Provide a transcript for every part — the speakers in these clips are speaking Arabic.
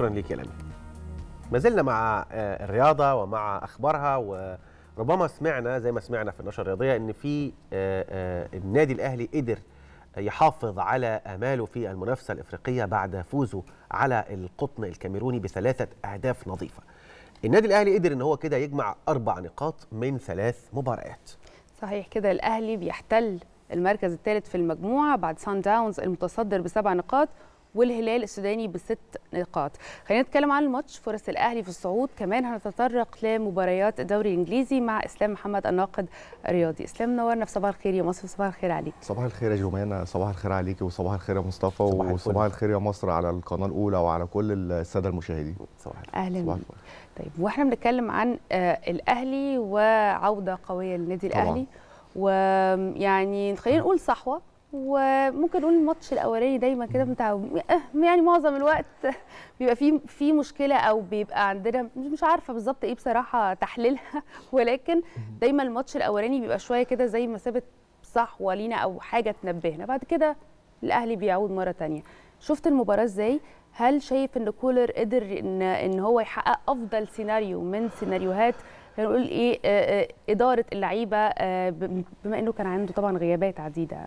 شكرا لك يا لمي ما زلنا مع الرياضة ومع أخبارها وربما سمعنا زي ما سمعنا في النشرة الرياضية إن في النادي الأهلي قدر يحافظ على آماله في المنافسة الإفريقية بعد فوزه على القطن الكاميروني بثلاثة أهداف نظيفة. النادي الأهلي قدر إن هو كده يجمع أربع نقاط من ثلاث مباريات. صحيح كده الأهلي بيحتل المركز الثالث في المجموعة بعد سان داونز المتصدر بسبع نقاط والهلال السوداني بست نقاط. خلينا نتكلم عن الماتش فرص الأهلي في الصعود. كمان هنتطرق لمباريات الدوري الإنجليزي مع إسلام محمد الناقد الرياضي. إسلام نورنا في صباح الخير يا مصر. صباح الخير عليك. صباح الخير يا جمانة. صباح الخير عليكي وصباح الخير يا مصطفى وصباح الخير يا مصر على القناة الأولى وعلى كل السادة المشاهدين. صباح الخير. أهلا بك طيب وإحنا بنتكلم عن آه الأهلي وعودة قوية للنادي الأهلي. ويعني خلينا نقول صحوة. وممكن نقول الماتش الأولاني دايما كده بتاع يعني معظم الوقت بيبقى في في مشكلة أو بيبقى عندنا مش عارفة بالظبط إيه بصراحة تحليلها. ولكن دايما الماتش الأولاني بيبقى شوية كده زي مثابه صحوه لينا أو حاجة تنبهنا. بعد كده الأهلي بيعود مرة ثانية شفت المباراة إزاي؟ هل شايف إن كولر قدر إن إن هو يحقق أفضل سيناريو من سيناريوهات؟ هنقول إيه إدارة اللعيبة بما إنه كان عنده طبعا غيابات عديدة.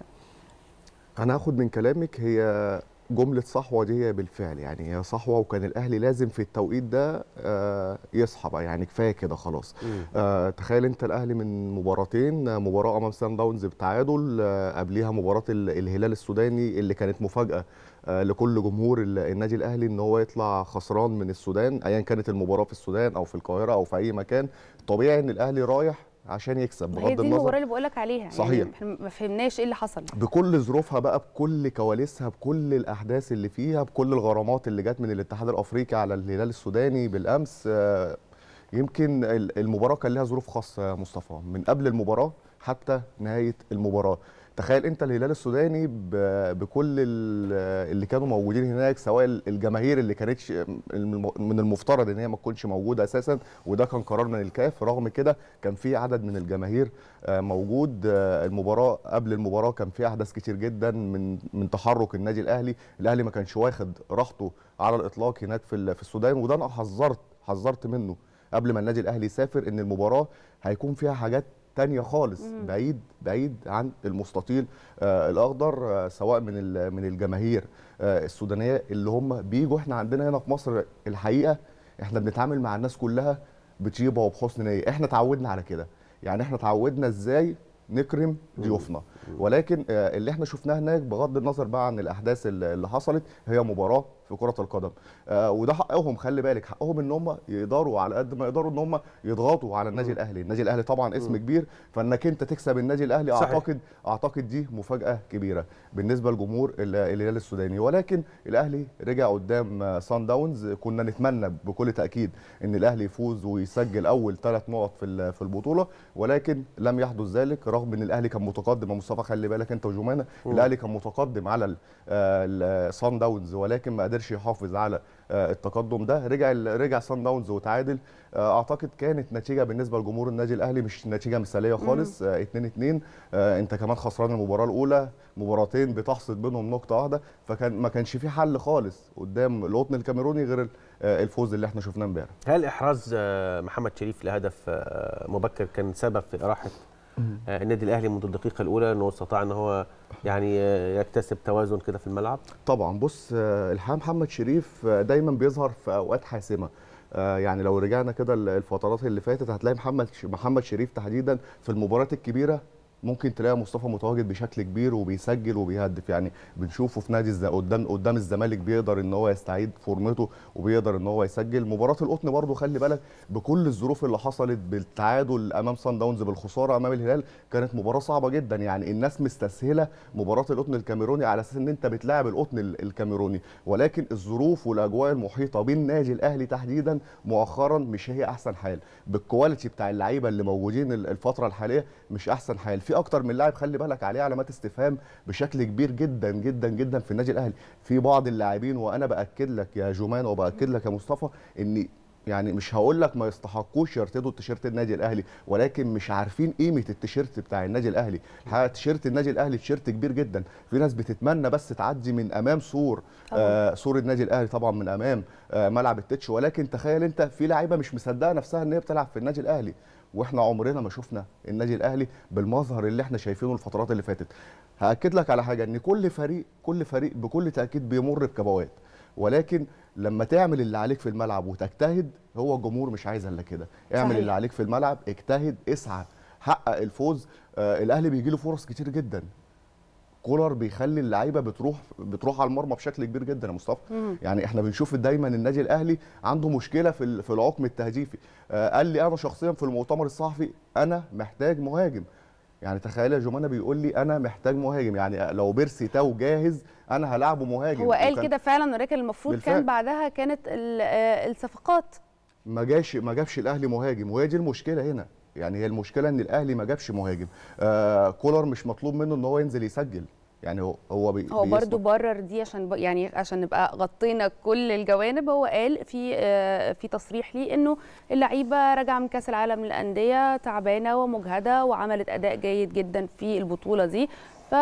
أنا هاخد من كلامك هي جملة صحوة دي هي بالفعل يعني هي صحوة وكان الأهلي لازم في التوقيت ده آه يصحى بقى يعني كفاية كده خلاص. آه تخيل أنت الأهلي من مباراتين مباراة أمام سان داونز بتعادل آه قبليها مباراة الهلال السوداني اللي كانت مفاجأة آه لكل جمهور النادي الأهلي إن هو يطلع خسران من السودان ايا كانت المباراة في السودان أو في القاهرة أو في أي مكان. طبيعي إن الأهلي رايح عشان يكسب بغض النظر هي دي المباراة اللي بقول لك عليها صحيح. يعني إحنا ما فهمناش إيه اللي حصل. بكل ظروفها بقى بكل كواليسها بكل الأحداث اللي فيها بكل الغرامات اللي جت من الاتحاد الأفريقي على الهلال السوداني بالأمس. يمكن المباراة كان لها ظروف خاصة يا مصطفى. من قبل المباراة حتى نهاية المباراة. تخيل أنت الهلال السوداني بكل اللي كانوا موجودين هناك سواء الجماهير اللي كانتش من المفترض إن هي ما تكونش موجودة أساسا وده كان قرار من الكاف. رغم كده كان في عدد من الجماهير موجود المباراة قبل المباراة كان في أحداث كتير جدا من من تحرك النادي الأهلي. الأهلي ما كانش واخد راحته على الإطلاق هناك في في السودان وده أنا حذرت حذرت منه قبل ما النادي الأهلي يسافر إن المباراة هيكون فيها حاجات تانية خالص مم. بعيد بعيد عن المستطيل آه الأخضر آه سواء من من الجماهير آه السودانية اللي هم بيجوا. إحنا عندنا هنا في مصر الحقيقة إحنا بنتعامل مع الناس كلها بطيبة وبحسن نية. إحنا اتعودنا على كده. يعني إحنا اتعودنا إزاي نكرم ضيوفنا. ولكن اللي إحنا شفناه هناك بغض النظر بقى عن الأحداث اللي حصلت هي مباراة في كرة القدم. آه وده حقهم خلي بالك حقهم إن هم يقدروا على قد ما يقدروا إن هم يضغطوا على النادي الأهلي. النادي الأهلي طبعا اسم كبير فإنك أنت تكسب النادي الأهلي صحيح. أعتقد أعتقد دي مفاجأة كبيرة بالنسبة لجمهور الهلال السوداني. ولكن الأهلي رجع قدام سان داونز كنا نتمنى بكل تأكيد إن الأهلي يفوز ويسجل أول ثلاث نقط في في البطولة ولكن لم يحدث ذلك رغم إن الأهلي كان متقدم. يا مصطفى خلي بالك أنت وجمانة الأهلي كان متقدم على سان داونز ولكن ما قدرش يحافظ على التقدم ده. رجع رجع سان داونز وتعادل. أعتقد كانت نتيجة بالنسبة لجمهور النادي الأهلي مش نتيجة مثالية خالص. 2 2 أنت كمان خسران المباراة الأولى مباراتين بتحصد بينهم نقطة واحدة. فكان ما كانش في حل خالص قدام القطن الكاميروني غير الفوز اللي إحنا شفناه امبارح. هل إحراز محمد شريف لهدف مبكر كان سبب في راحه النادي الأهلي منذ الدقيقة الأولى إنه استطاع إن هو يعني يكتسب توازن كده في الملعب؟ طبعا. بص الحقيقة محمد شريف دايما بيظهر في أوقات حاسمة. يعني لو رجعنا كده الفترات اللي فاتت هتلاقي محمد محمد شريف تحديدا في المباريات الكبيرة ممكن تلاقي مصطفى متواجد بشكل كبير وبيسجل وبيهدف. يعني بنشوفه في نادي الز... قدام قدام الزمالك بيقدر إن هو يستعيد فورمته وبيقدر إن هو يسجل. مباراة القطن برضو خلي بالك بكل الظروف اللي حصلت بالتعادل أمام سان داونز بالخسارة أمام الهلال كانت مباراة صعبة جدا. يعني الناس مستسهلة مباراة القطن الكاميروني على أساس إن أنت بتلاعب القطن الكاميروني. ولكن الظروف والأجواء المحيطة بالنادي الأهلي تحديدا مؤخرا مش هي أحسن حال. بال quality بتاع اللعيبة اللي موجودين الفترة الحالية مش أحسن حال. في أكتر من لاعب خلي بالك عليه علامات استفهام بشكل كبير جدا جدا جدا في النادي الأهلي. في بعض اللاعبين وأنا بأكد لك يا جومان وبأكد لك يا مصطفى ان يعني مش هقول لك ما يستحقوش يرتدوا التيشيرت النادي الأهلي ولكن مش عارفين قيمة التيشيرت بتاع النادي الأهلي. الحقيقة تيشيرت النادي الأهلي تيشيرت كبير جدا. في ناس بتتمنى بس تعدي من أمام سور. آه سور النادي الأهلي طبعا من أمام آه ملعب التتش. ولكن تخيل أنت في لعيبه مش مصدقة نفسها إن هي بتلعب في النادي الأهلي. وإحنا عمرنا ما شفنا النادي الاهلي بالمظهر اللي إحنا شايفينه الفترات اللي فاتت. هأكد لك على حاجة إن كل فريق كل فريق بكل تأكيد بيمر بكبوات. ولكن لما تعمل اللي عليك في الملعب وتجتهد هو الجمهور مش عايز إلا كده. اعمل صحيح. اللي عليك في الملعب اجتهد اسعى حقق الفوز. آه الأهلي بيجي له فرص كتير جدا. كولر بيخلي اللعيبة بتروح بتروح على المرمى بشكل كبير جدا يا مصطفى. مم. يعني إحنا بنشوف دايما النادي الأهلي عنده مشكلة في في العقم التهديفي. آه قال لي أنا شخصيا في المؤتمر الصحفي أنا محتاج مهاجم. يعني تخيل يا جمانة بيقول لي أنا محتاج مهاجم. يعني لو بيرسي تاو جاهز أنا هلعبه مهاجم. هو قال كده فعلا ولكن المفروض بالفعل. كان بعدها كانت آه، الصفقات. ما جاش ما جابش الأهلي مهاجم. وهي دي المشكلة هنا. يعني هي المشكلة إن الأهلي ما جابش مهاجم. آه كولر مش مطلوب منه إن هو ينزل يسجل. يعني هو هو بي هو برضو برر دي عشان. يعني عشان نبقى غطينا كل الجوانب. هو قال في آه، في تصريح ليه إنه اللعيبة راجعة من كأس العالم للأندية تعبانة ومجهدة وعملت أداء جيد جدا في البطولة دي. ف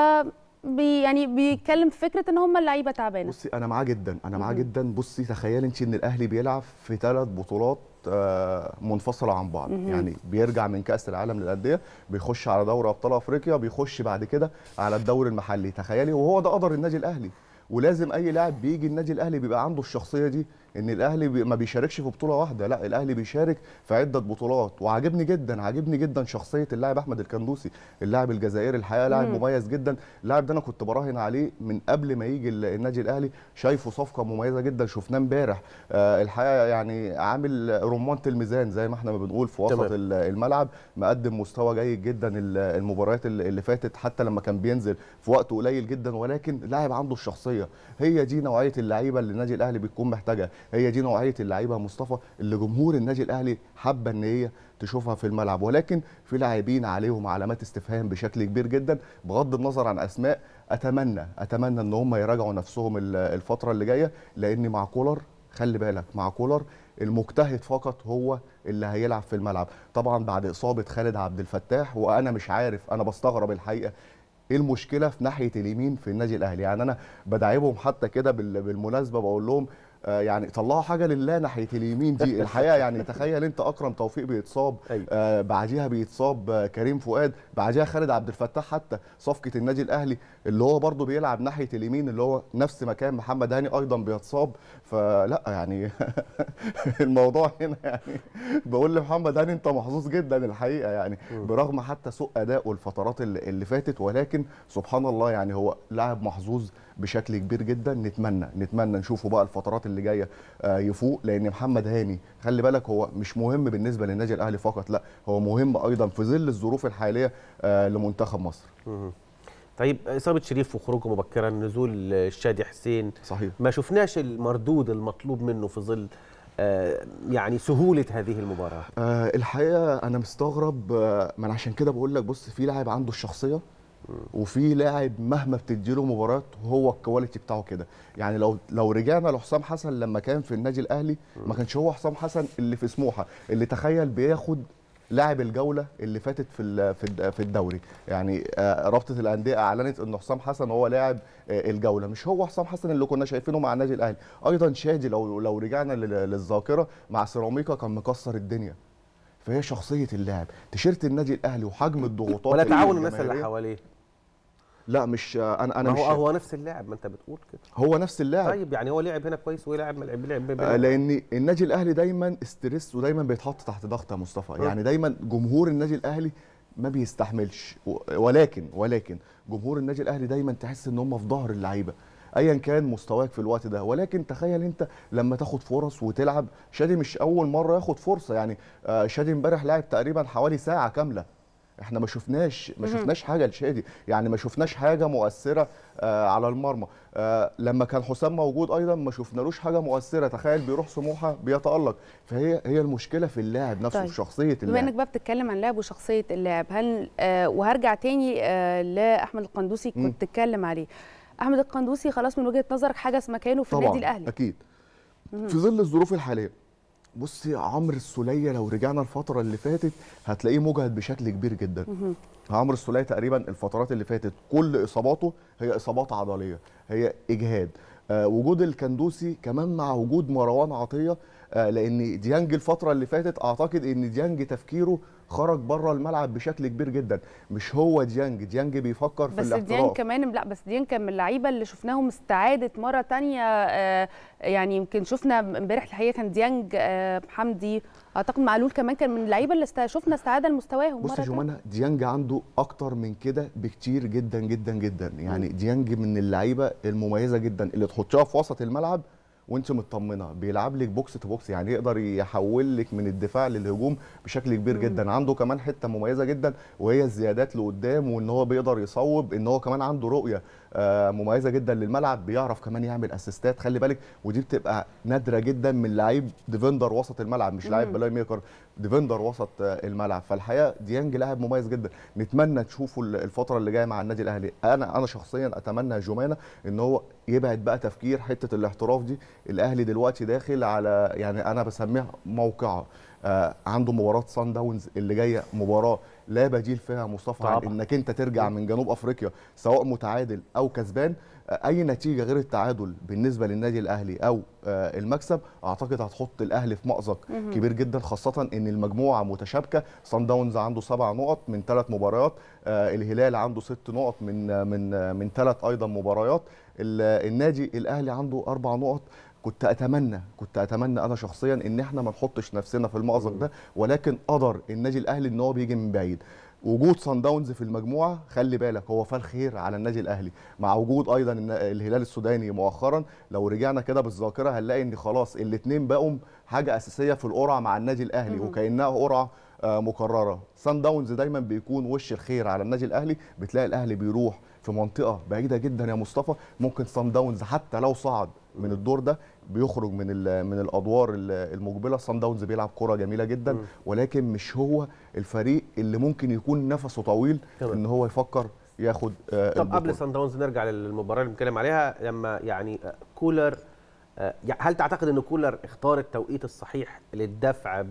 بي يعني بيتكلم في فكرة إن هم اللعيبة تعبانة. بصي أنا معاه جدا أنا معاه. جدا. بصي تخيل انت إن الأهلي بيلعب في ثلاث بطولات آه، منفصلة عن بعض. مهم. يعني بيرجع من كأس العالم للأندية بيخش على دوري أبطال أفريقيا بيخش بعد كده على الدوري المحلي. تخيلي وهو ده قدر النادي الأهلي. ولازم أي لاعب بيجي النادي الأهلي بيبقى عنده الشخصية دي إن الأهلي بي ما بيشاركش في بطولة واحدة لأ الأهلي بيشارك في عدة بطولات. وعاجبني جدا عاجبني جدا شخصية اللاعب أحمد الكندوسي اللاعب الجزائري الحقيقة لاعب مم. مميز جدا. اللاعب ده أنا كنت براهن عليه من قبل ما يجي ال- النادي الأهلي شايفه صفقة مميزة جدا شفناه امبارح. آه الحقيقة يعني عامل رمانه الميزان زي ما إحنا ما بنقول في وسط تمام. ال- الملعب. مقدم مستوى جيد جدا ال- المباريات اللي اللي فاتت حتى لما كان بينزل في وقت قليل جدا. ولكن لاعب عنده الشخصية. هي دي نوعية اللعيبة اللي النادي الأهلي بيكون محتاجها. هي دي نوعية اللعيبة مصطفى اللي جمهور النادي الأهلي حابة إن هي تشوفها في الملعب. ولكن في لاعبين عليهم علامات استفهام بشكل كبير جدا بغض النظر عن أسماء أتمنى أتمنى إن هم يراجعوا نفسهم ال- الفترة اللي جاية لأن مع كولر خلي بالك مع كولر المجتهد فقط هو اللي هيلعب في الملعب. طبعا بعد إصابة خالد عبد الفتاح وأنا مش عارف أنا بستغرب الحقيقة إيه المشكلة في ناحية اليمين في النادي الأهلي. يعني أنا بدعبهم حتى كده بال- بالمناسبة بقول لهم يعني طلعوا حاجة لله ناحية اليمين دي. الحقيقة يعني تخيل انت أكرم توفيق بيتصاب أيوة. آه بعديها بيتصاب آه كريم فؤاد بعديها خالد عبد الفتاح حتى صفقة النادي الأهلي اللي هو برضه بيلعب ناحية اليمين اللي هو نفس مكان محمد هاني أيضا بيتصاب. فلا يعني الموضوع هنا يعني بقول لمحمد هاني انت محظوظ جدا الحقيقة يعني برغم حتى سوء ادائه الفترات اللي, اللي فاتت ولكن سبحان الله يعني هو لاعب محظوظ بشكل كبير جدا. نتمنى نتمنى نشوفه بقى الفترات اللي جاية آه، يفوق. لأن محمد هاني خلي بالك هو مش مهم بالنسبة للنادي الأهلي فقط لا هو مهم أيضا في ظل الظروف الحالية آه، لمنتخب مصر. طيب إصابة شريف وخروجه مبكرا نزول الشادي حسين. صحيح. ما شفناش المردود المطلوب منه في ظل آه، يعني سهولة هذه المباراة؟ آه الحقيقة أنا مستغرب أنا عشان كده بقول لك بص في لاعب عنده الشخصية وفي لاعب مهما بتديله مباراه هو الكواليتي بتاعه كده. يعني لو لو رجعنا لحسام حسن لما كان في النادي الأهلي ما كانش هو حسام حسن اللي في سموحة اللي تخيل بياخد لاعب الجولة اللي فاتت في في الد- في الدوري. يعني آه، رابطة الأندية أعلنت إن حسام حسن هو لاعب آه، الجولة. مش هو حسام حسن اللي كنا شايفينه مع النادي الأهلي. أيضا شادي لو لو رجعنا لل- للذاكرة مع سيراميكا كان مكسر الدنيا. فهي شخصية اللاعب. تيشيرت النادي الأهلي وحجم الضغوطات ولا تعاون الناس اللي. حواليه. لا مش أنا أنا ما مش هو هو نفس اللاعب ما أنت بتقول كده. هو نفس اللاعب. طيب يعني هو لعب هنا كويس ويلعب ملعب بيلعب آه، لأن النادي الأهلي دايما استرس ودايما بيتحط تحت ضغط يا مصطفى. م. يعني دايما جمهور النادي الأهلي ما بيستحملش. ولكن ولكن جمهور النادي الأهلي دايما تحس إن هم في ظهر اللعيبة. ايا كان مستواك في الوقت ده. ولكن تخيل أنت لما تاخد فرص وتلعب. شادي مش أول مرة ياخد فرصة. يعني آه، شادي امبارح لعب تقريبا حوالي ساعة كاملة. إحنا ما شفناش ما. شفناش حاجة لشادي يعني ما شفناش حاجة مؤثرة آه على المرمى آه لما كان حسام موجود أيضا ما شفنالوش حاجة مؤثرة تخيل بيروح سموحة بيتألق فهي هي المشكلة في اللاعب نفسه طيب. في شخصية بما إنك اللاعب بقى بتتكلم عن لاعب وشخصية اللاعب هل آه وهرجع تاني آه لأحمد القندوسي. كنت تتكلم عليه أحمد القندوسي خلاص من وجهة نظرك حجز مكانه في النادي الأهلي أكيد. في ظل الظروف الحالية بصي عمرو السولية لو رجعنا الفترة اللي فاتت هتلاقيه مجهد بشكل كبير جدا. عمرو السولية تقريبا الفترات اللي فاتت كل إصاباته هي إصابات عضلية هي إجهاد. آه وجود الكندوسي كمان مع وجود مروان عطية آه لأن ديانج الفترة اللي فاتت أعتقد إن ديانج تفكيره خرج بره الملعب بشكل كبير جدا. مش هو ديانج. ديانج بيفكر في بس الاحتراف. ديانج كمان لا بس ديانج كان من اللعيبة اللي شفناهم استعادت مرة تانية آه، يعني يمكن شفنا امبارح الحقيقة كان ديانج آه، حمدي. أعتقد معلول كمان كان من اللعيبة اللي است- شفنا استعادة لمستواهم بص يا. جمانة ديانج عنده أكتر من كده بكتير جدا جدا جدا. يعني ديانج من اللعيبة المميزة جدا اللي تحطيها في وسط الملعب وانت مطمنة. بيلعب لك box to box يعني يقدر يحول لك من الدفاع للهجوم بشكل كبير جدا. عنده كمان حتة مميزة جدا وهي الزيادات لقدام وإن هو بيقدر يصوب إن هو كمان عنده رؤية آه، مميزة جدا للملعب. بيعرف كمان يعمل assist ات خلي بالك. ودي بتبقى نادرة جدا من لعيب defender وسط الملعب مش لاعب playmaker defender وسط الملعب. فالحقيقة ديانج لاعب مميز جدا. نتمنى تشوفه ال- الفترة اللي جاية مع النادي الأهلي. أنا أنا شخصيا أتمنى جمانة إن هو يبعد بقى تفكير حتة الاحتراف دي. الأهلي دلوقتي داخل على يعني أنا بسميها موقعه. عنده مباراة سان داونز اللي جاية مباراة لا بديل فيها مصطفى عن. إنك أنت ترجع من جنوب أفريقيا سواء متعادل أو كسبان آه، أي نتيجة غير التعادل بالنسبة للنادي الأهلي أو آه، المكسب أعتقد هتحط الأهلي في مأزق كبير جدا خاصة إن المجموعة متشابكة. صن داونز عنده سبع نقط من ثلاث مباريات آه، الهلال عنده ست نقط من آه، من آه، من ثلاث أيضا مباريات. ال- النادي الأهلي عنده أربع نقط. كنت أتمنى كنت أتمنى أنا شخصيا إن إحنا ما نحطش نفسنا في المأزق ده ولكن قدر النادي الأهلي إن هو بيجي من بعيد. وجود صن داونز في المجموعة خلي بالك هو فال خير على النادي الأهلي. مع وجود أيضا الهلال السوداني مؤخرا لو رجعنا كده بالذاكرة هنلاقي إن خلاص الاثنين بقوا حاجة أساسية في القرعة مع النادي الأهلي وكأنها قرعة آه، مكررة. سان داونز دايما بيكون وش الخير على النادي الأهلي. بتلاقي الأهلي بيروح في منطقة بعيدة جدا يا مصطفى. ممكن سان داونز حتى لو صعد من الدور ده بيخرج من من الأدوار ال- المقبلة. سان داونز بيلعب كرة جميلة جدا. ولكن مش هو الفريق اللي ممكن يكون نفسه طويل تمام. إن هو يفكر ياخد آه، طب قبل. سان داونز نرجع للمباراة اللي بنتكلم عليها. لما يعني آه، كولر هل تعتقد إن كولر اختار التوقيت الصحيح للدفع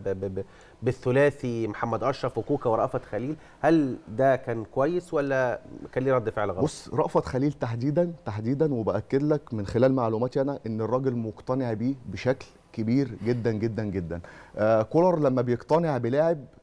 بالثلاثي محمد أشرف وكوكا ورأفت خليل؟ هل ده كان كويس ولا كان ليه رد فعل غلط؟ بص رأفت خليل تحديدا تحديدا وبأكد لك من خلال معلوماتي أنا إن الراجل مقتنع بيه بشكل كبير جدا جدا جدا. آه كولر لما بيقتنع بلاعب آه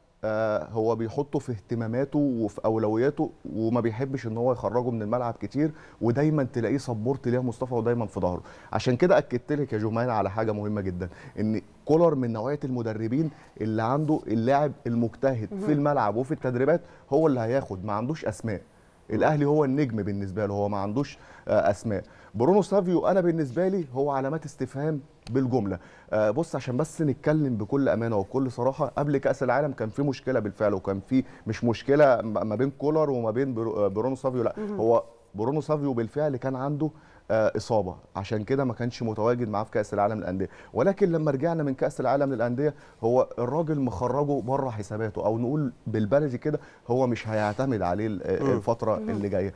هو بيحطه في اهتماماته وفي أولوياته وما بيحبش إن هو يخرجه من الملعب كتير ودايما تلاقيه سبورت ليها مصطفى ودايما في ظهره. عشان كده أكدت لك يا جمانه على حاجة مهمة جدا إن كولر من نوعية المدربين اللي عنده اللاعب المجتهد في الملعب وفي التدريبات هو اللي هياخد ما عندوش أسماء. الأهلي هو النجم بالنسبة له هو ما عندوش آه، أسماء. برونو سافيو أنا بالنسبة لي هو علامات استفهام بالجملة. آه، بص عشان بس نتكلم بكل أمانة وبكل صراحة قبل كأس العالم كان في مشكلة بالفعل وكان في مش مشكلة ما بين كولر وما بين آه، برونو سافيو لأ هو برونو سافيو بالفعل كان عنده إصابة. عشان كده ما كانش متواجد معاه في كأس العالم للأندية. ولكن لما رجعنا من كأس العالم للأندية هو الراجل مخرجه بره حساباته أو نقول بالبلدي كده هو مش هيعتمد عليه ال- آه، الفترة اللي جاية.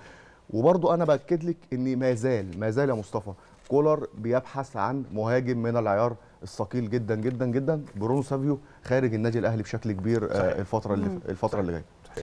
وبرضو أنا بأكد لك إن ما زال ما زال يا مصطفى كولر بيبحث عن مهاجم من العيار الثقيل جدا جدا جدا برونو سافيو خارج النادي الأهلي بشكل كبير آه، صحيح. الفترة اللي الفترة اللي جاية.